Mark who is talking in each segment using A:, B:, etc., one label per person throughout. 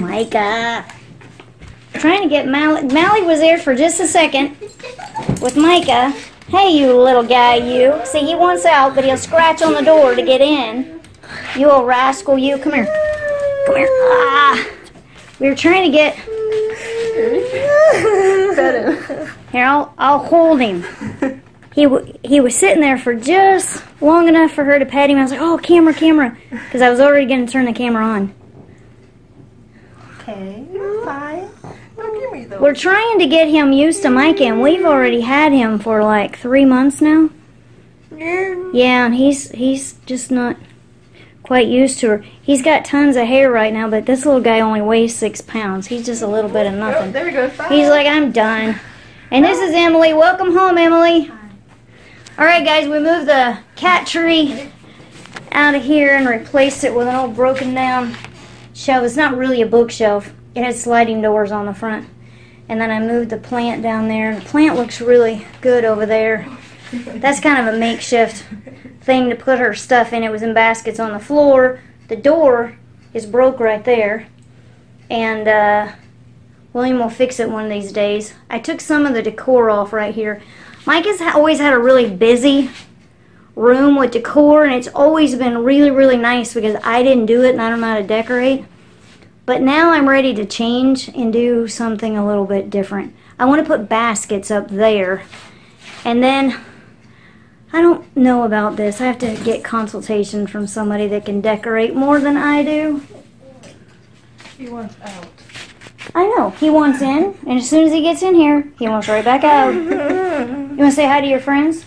A: Micah. Trying to get Mally. Mally was there for just a second with Micah. Hey, you little guy, you. See, he wants out, but he'll scratch on the door to get in. You old rascal, you. Come here. Come here. Ah. We were trying to get. Here, I'll, I'll hold him. He, he was sitting there for just long enough for her to pet him. I was like, oh, camera, camera. Because I was already going to turn the camera on.
B: Okay, you're fine. Don't give me those.
A: We're trying to get him used to Micah, and we've already had him for like three months now. Yeah, and he's he's just not quite used to her. He's got tons of hair right now, but this little guy only weighs six pounds. He's just a little bit of
B: Oh,
A: nothing.
B: there we go. Bye.
A: He's like, I'm done. And this is Emily. Welcome home, Emily. All right, guys, we moved the cat tree out of here and replaced it with an old broken down shelf. It's not really a bookshelf. It has sliding doors on the front. And then I moved the plant down there. The plant looks really good over there. That's kind of a makeshift thing to put her stuff in. It was in baskets on the floor. The door is broke right there. And uh, William will fix it one of these days. I took some of the decor off right here. Mike has always had a really busy room with decor, and it's always been really, really nice because I didn't do it and I don't know how to decorate. But now I'm ready to change and do something a little bit different. I want to put baskets up there. And then I don't know about this. I have to get consultation from somebody that can decorate more than I do.
B: He wants out.
A: I know. He wants in, and as soon as he gets in here, he wants right back out. You want to say hi to your friends?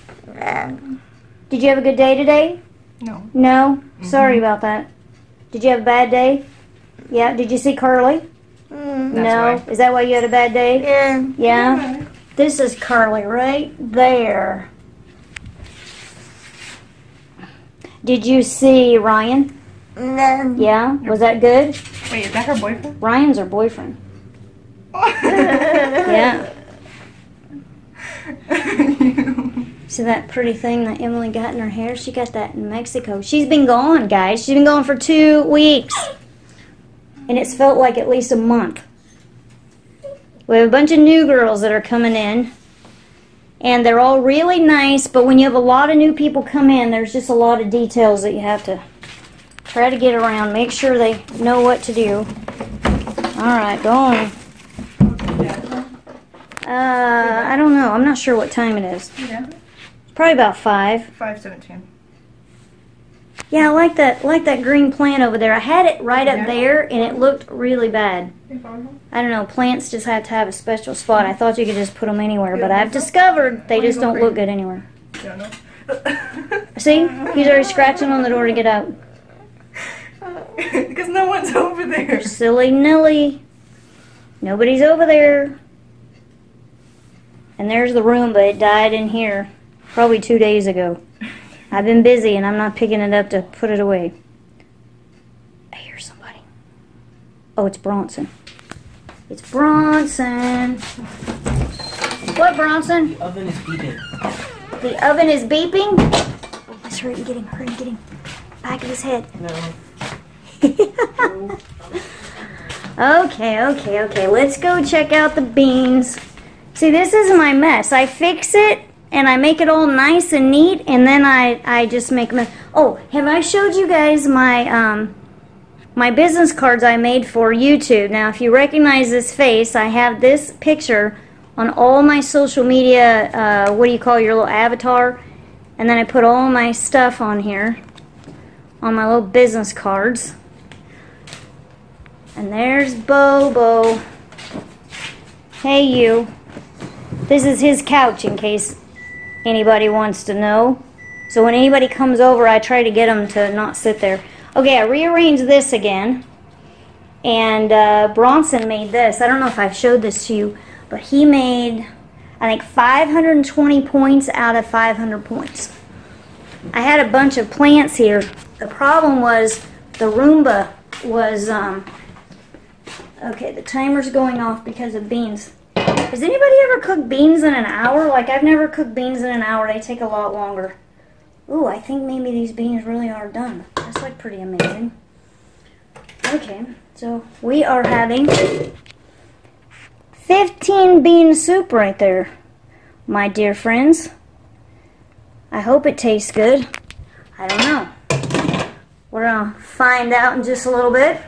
A: Did you have a good day today?
B: No.
A: No? Mm-hmm. Sorry about that. Did you have a bad day? Yeah. Did you see Carly? Mm-hmm. no.
B: why.
A: Is that why you had a bad day?
C: Yeah.
A: Yeah. This is Curly right there. Did you see Ryan?
C: No.
A: Yeah. Was that good?
B: Wait, is that her boyfriend?
A: Ryan's her boyfriend. Yeah. See that pretty thing that Emily got in her hair? She got that in Mexico. She's been gone, guys. She's been gone for two weeks. And it's felt like at least a month. We have a bunch of new girls that are coming in. And they're all really nice, but when you have a lot of new people come in, there's just a lot of details that you have to try to get around. Make sure they know what to do. Alright, go on. Uh, I don't know. I'm not sure what time it is. Probably about five.
B: Five seventeen.
A: Yeah, I like that. Like that green plant over there. I had it right up
B: Yeah.
A: there, and it looked really bad. I don't know. Plants just have to have a special spot. I thought you could just put them anywhere, but I've discovered they just don't look good anywhere. See, he's already scratching on the door to get out.
B: because no one's over there.
A: Silly Nilly. Nobody's over there. And there's the room, but it died in here probably two days ago. I've been busy and I'm not picking it up to put it away. I hear somebody. Oh, it's Bronson. It's Bronson. What, Bronson?
D: The Oven is beeping.
A: The oven is beeping? Oh, let's hurry and get him. Hurry and get him. Back of his head.
D: No.
A: Okay, okay, okay. Let's go check out the beans. See, this is my mess. I fix it and I make it all nice and neat, and then I I just make mess. Oh, have I showed you guys my um my business cards I made for YouTube? Now, if you recognize this face, I have this picture on all my social media. Uh, what do you call your little avatar? And then I put all my stuff on here on my little business cards. And there's Bobo. Hey, you. This is his couch, in case anybody wants to know. So when anybody comes over, I try to get them to not sit there. Okay, I rearranged this again. And uh, Bronson made this. I don't know if I've showed this to you, but he made, I think, 520 points out of 500 points. I had a bunch of plants here. The problem was the Roomba was, um, okay, the timer's going off because of beans. Has anybody ever cooked beans in an hour? Like, I've never cooked beans in an hour. They take a lot longer. Ooh, I think maybe these beans really are done. That's like pretty amazing. Okay, So we are having 15 bean soup right there, my dear friends. I hope it tastes good. I don't know. We're gonna find out in just a little bit.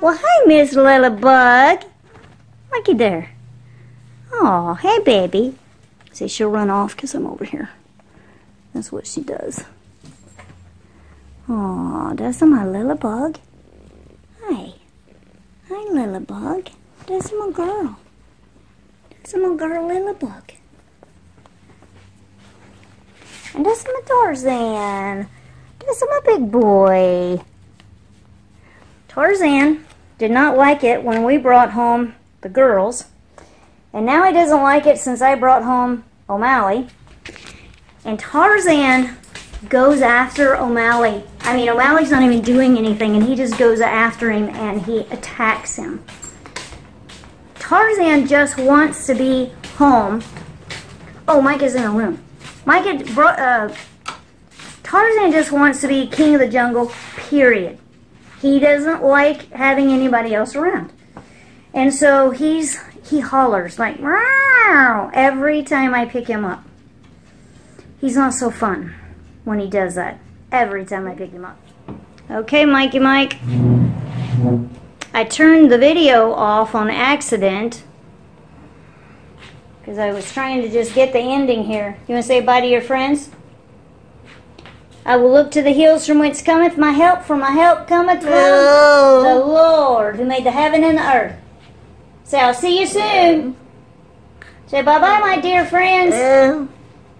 A: Well, hi, Miss Lilla Bug. Looky there. Oh, hey, baby. See, she'll run off because I'm over here. That's what she does. Aw, that's my little bug. Hi. Hi, little bug. That's my girl. That's my girl, little bug. And that's my Tarzan. That's my big boy. Tarzan did not like it when we brought home the girls. And now he doesn't like it since I brought home O'Malley. And Tarzan goes after O'Malley. I mean, O'Malley's not even doing anything, and he just goes after him and he attacks him. Tarzan just wants to be home. Oh, Mike is in the room. Mike had brought, uh, Tarzan just wants to be king of the jungle, period. He doesn't like having anybody else around. And so he's, he hollers like, Meow, every time I pick him up. He's not so fun when he does that. Every time I pick him up. Okay, Mikey Mike. I turned the video off on accident because I was trying to just get the ending here. You want to say bye to your friends? I will look to the hills from whence cometh my help, for my help cometh from the Lord who made the heaven and the earth. Say, I'll see you soon. Say bye-bye, my dear friends.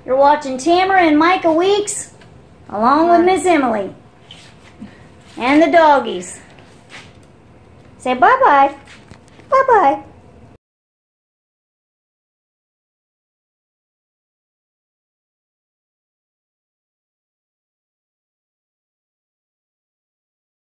A: You're watching Tamera and Micah Weeks, along with Miss Emily. And the doggies. Say bye-bye. Bye-bye.